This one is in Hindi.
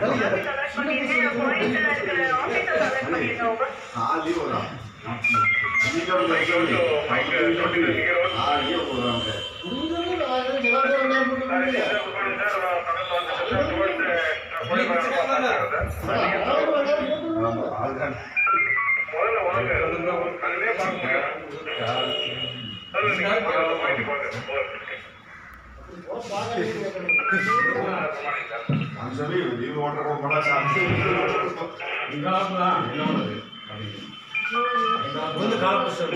ये हो रहा ये जो लेक्चर में फाइट की जो भी हाँ ये हो रहा। है गुरु जी ने लगा के जगह पे हमने बोल दिया और बात है। சரி லீவு ஓட்டுற கூட இங்காலாம் என்ன பண்ணுறது வந்து காலப்போட்டான